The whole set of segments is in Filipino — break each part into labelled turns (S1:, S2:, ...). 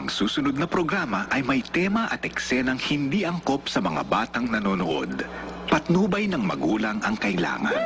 S1: Ang susunod na programa ay may tema at eksenang hindi angkop sa mga batang nanonood. Patnubay ng magulang ang kailangan.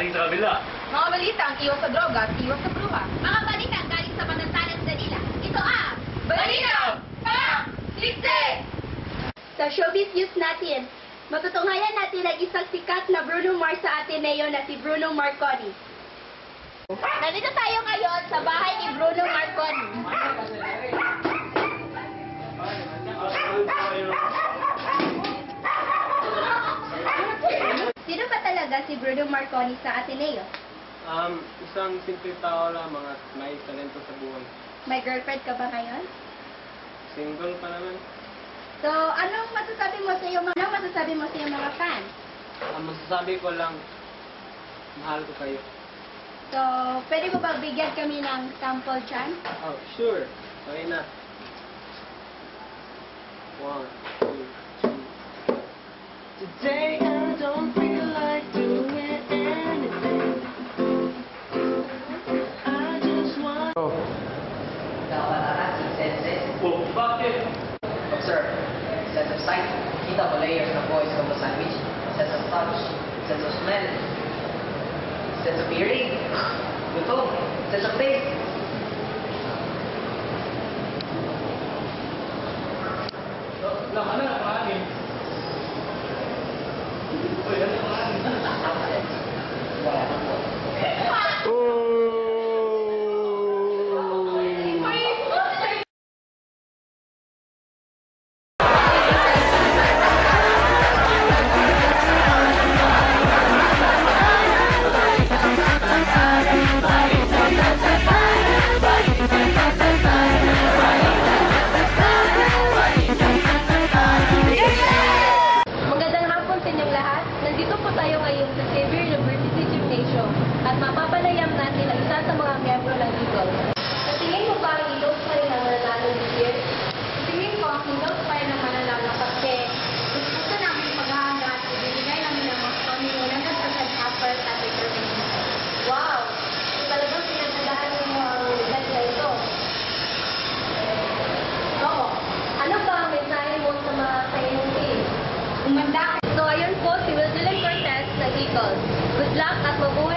S2: Galing sa kabila.
S3: Mga balitang iwas sa droga at iwas sa bruha.
S4: Mga balitang galing sa matantalang Danila. Ito ang
S3: Balitang Pang Liste!
S4: Sa showbiz news natin, matutunghayan natin ang isang sikat na Bruno Mars sa Ateneo na si Bruno Marconi. Nandito tayo ngayon sa bahay ni Bruno Marconi. Sino ba talaga si Bruno Marconi sa Ateneo?
S2: Um, isang simple tao lamang at may talento sa buhay.
S4: May girlfriend ka ba ngayon?
S2: Single pa naman.
S4: So, anong masasabi mo sa iyo mga, anong masasabi mo sa iyong mga fans?
S2: Ang masasabi ko lang, mahal ko kayo.
S4: So, pwede mo ba bigyan kami ng sample chance?
S2: Oh, sure. Why not? One, two, three. Today
S5: sight. Kita mo layers ng voice como sandwich. Sense of touch. Sense of smell. Sense of hearing. Gutom. Sense of taste.
S4: At mapapalayam natin ang isa sa mga miyembro ng Eagles. Sa tingin mo ba ang Eagles pa rin ang mananalo this year? Sa tingin ko ang Eagles pa rin ang mananalo kasi gusto namin paghahanda at ibinigay namin ang mga panginunang sa upper category. Wow! Talagang pinagsagaan mo ang result na ito. Oo. Ano ba ang mensahe mo sa mga sa iyong team? Umanda. So, ayun po, si Wildeline Cortez ng Eagles. Good luck at mabuhay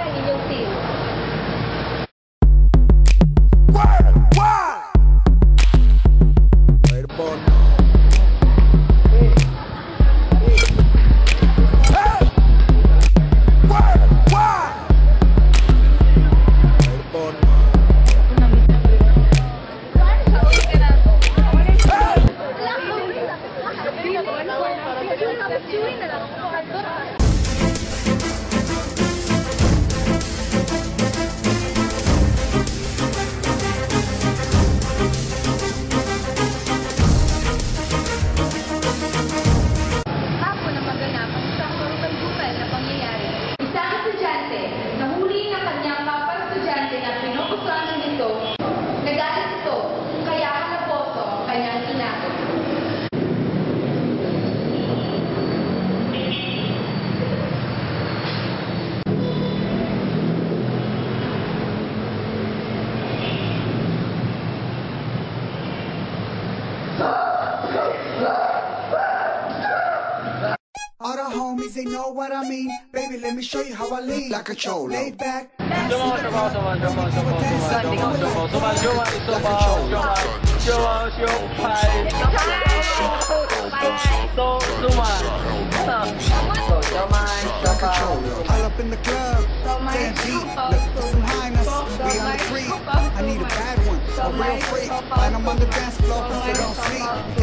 S6: All the homies, they know what I mean. Baby, let me show you how I lean. Like a cholo. Laid back. All up in the club. Damn deep. Looking for some highness. We on the creek. I need a bad one. A real freak. And I'm on the dance floor, cause they don't sleep.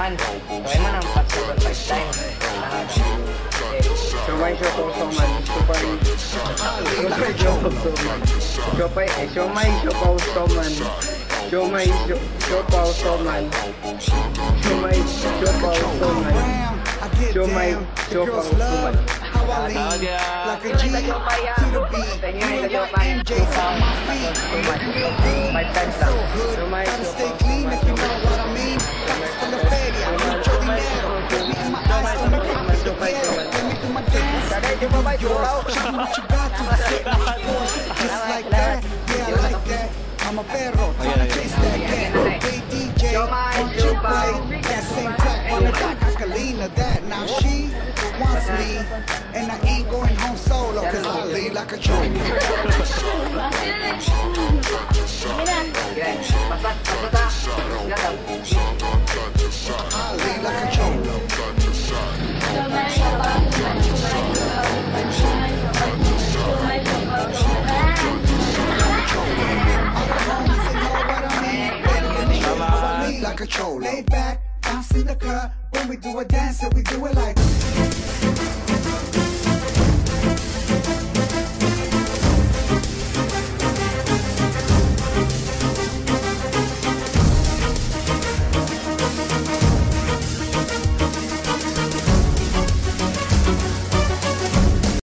S7: teman Soalnya nampak super first time Siomay
S2: Siopong Soman Super Siomay Siopong Soman Siomay eh Siomay Siopong Soman Siomay Siopong Soman
S6: a G to the beat, me and your MJ's on my feet.
S2: My time's up.
S6: Gotta stay clean if you know what I mean. Pockets full of fatty, I need your dinero. Baby in my eyes, so me pop it together. Let me do my dance. Yours, show me what you got to set my course. Just like that, yeah, I like that. I'm a perro, oh, tryna chase that cat. Hey DJ, won't you play that same track on the track? Kalina that. Now she wants me, and I ain't going home solo, cause I lean like a troll.
S5: Okay. Basta, basta
S6: cholo. Lay back, bounce in the club. When we do a dance, we do it like.